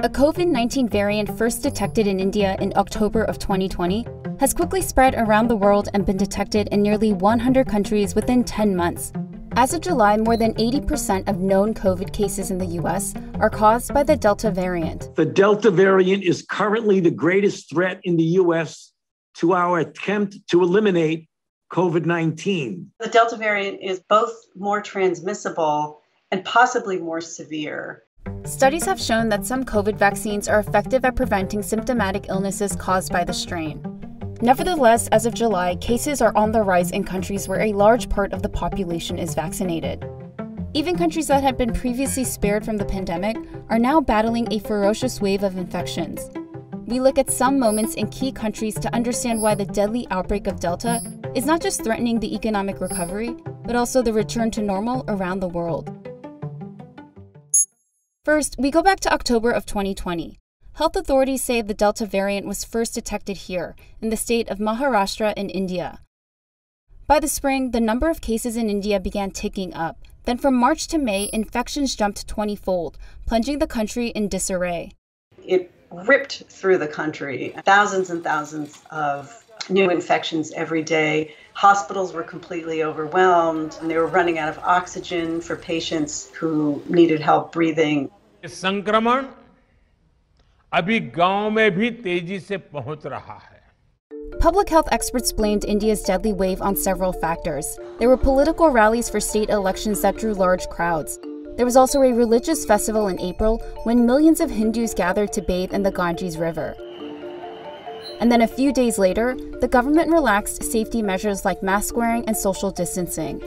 A COVID 19 variant first detected in India in October of 2020 has quickly spread around the world and been detected in nearly 100 countries within 10 months. As of July, more than 80% of known COVID cases in the US are caused by the Delta variant. The Delta variant is currently the greatest threat in the US to our attempt to eliminate COVID 19. The Delta variant is both more transmissible and possibly more severe. Studies have shown that some COVID vaccines are effective at preventing symptomatic illnesses caused by the strain. Nevertheless, as of July, cases are on the rise in countries where a large part of the population is vaccinated. Even countries that had been previously spared from the pandemic are now battling a ferocious wave of infections. We look at some moments in key countries to understand why the deadly outbreak of Delta is not just threatening the economic recovery, but also the return to normal around the world. First, we go back to October of 2020. Health authorities say the Delta variant was first detected here, in the state of Maharashtra in India. By the spring, the number of cases in India began ticking up. Then from March to May, infections jumped 20 fold, plunging the country in disarray. It ripped through the country. Thousands and thousands of new infections every day. Hospitals were completely overwhelmed and they were running out of oxygen for patients who needed help breathing. संक्रमण अभी गांव में भी तेजी से पहुंच रहा है Public health experts blamed India's deadly wave on several factors. There were political rallies for state elections that drew large crowds. There was also a religious festival in April when millions of Hindus gathered to bathe in the Ganges River. And then a few days later, the government relaxed safety measures like mask wearing and social distancing.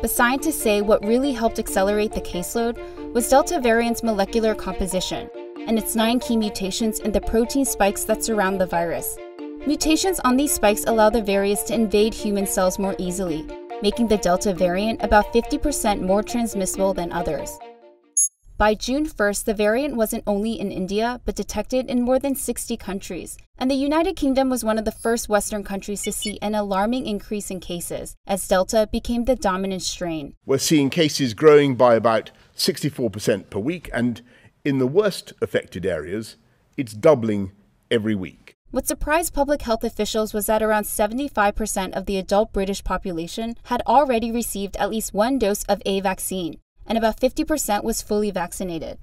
But scientists say what really helped accelerate the caseload was Delta variant's molecular composition and its nine key mutations in the protein spikes that surround the virus. Mutations on these spikes allow the virus to invade human cells more easily, making the Delta variant about 50% more transmissible than others. By June 1st, the variant wasn't only in India, but detected in more than 60 countries. And the United Kingdom was one of the first Western countries to see an alarming increase in cases, as Delta became the dominant strain. We're seeing cases growing by about 64% per week, and in the worst affected areas, it's doubling every week. What surprised public health officials was that around 75% of the adult British population had already received at least one dose of a vaccine, and about 50% was fully vaccinated.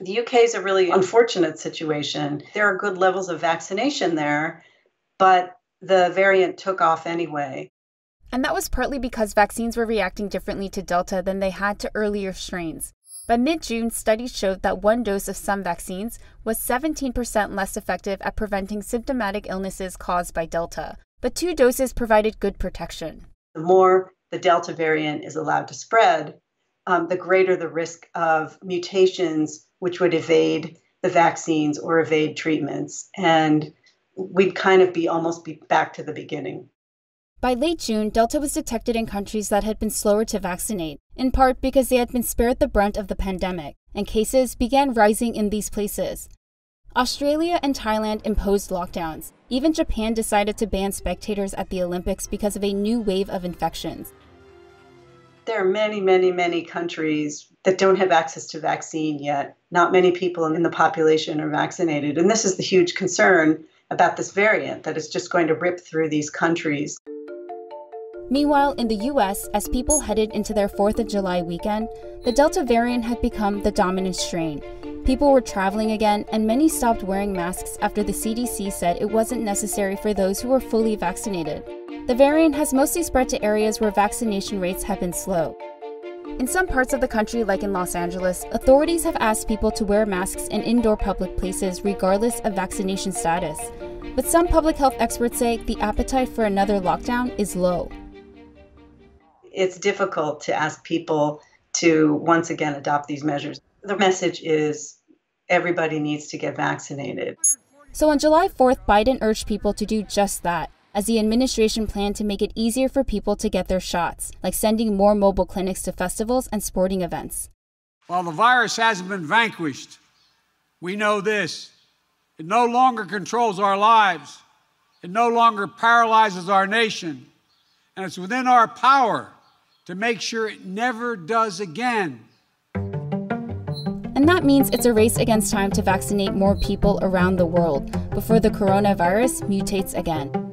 The UK is a really unfortunate situation. There are good levels of vaccination there, but the variant took off anyway. And that was partly because vaccines were reacting differently to Delta than they had to earlier strains. By mid June, studies showed that one dose of some vaccines was 17% less effective at preventing symptomatic illnesses caused by Delta, but two doses provided good protection. The more the Delta variant is allowed to spread, um, the greater the risk of mutations which would evade the vaccines or evade treatments. And we'd kind of be almost be back to the beginning. By late June, Delta was detected in countries that had been slower to vaccinate, in part because they had been spared the brunt of the pandemic, and cases began rising in these places. Australia and Thailand imposed lockdowns. Even Japan decided to ban spectators at the Olympics because of a new wave of infections. There are many, many, many countries that don't have access to vaccine yet. Not many people in the population are vaccinated. And this is the huge concern about this variant that is just going to rip through these countries. Meanwhile, in the US, as people headed into their 4th of July weekend, the Delta variant had become the dominant strain. People were traveling again, and many stopped wearing masks after the CDC said it wasn't necessary for those who were fully vaccinated. The variant has mostly spread to areas where vaccination rates have been slow. In some parts of the country, like in Los Angeles, authorities have asked people to wear masks in indoor public places regardless of vaccination status. But some public health experts say the appetite for another lockdown is low it's difficult to ask people to once again adopt these measures. The message is everybody needs to get vaccinated. So on July 4th, Biden urged people to do just that, as the administration planned to make it easier for people to get their shots, like sending more mobile clinics to festivals and sporting events. While the virus hasn't been vanquished, we know this it no longer controls our lives, it no longer paralyzes our nation, and it's within our power to make sure it never does again. And that means it's a race against time to vaccinate more people around the world before the coronavirus mutates again.